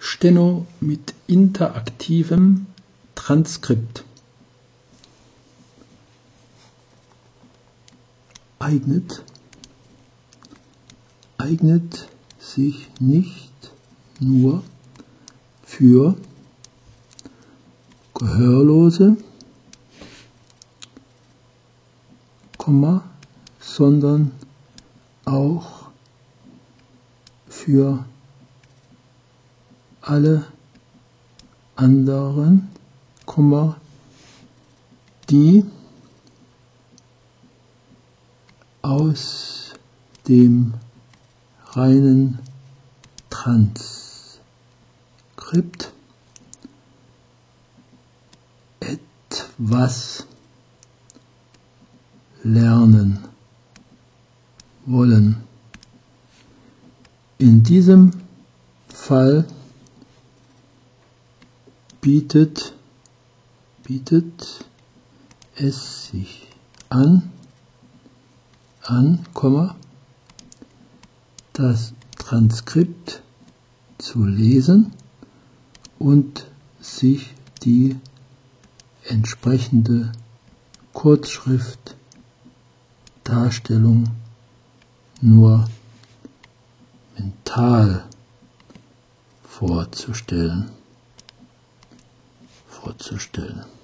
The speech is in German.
Steno mit interaktivem Transkript. Eignet, eignet sich nicht nur für Gehörlose, sondern auch für alle anderen, die aus dem reinen Transkript etwas lernen wollen. In diesem Fall bietet, bietet es sich an, an, das Transkript zu lesen und sich die entsprechende Kurzschrift Darstellung nur mental vorzustellen vorzustellen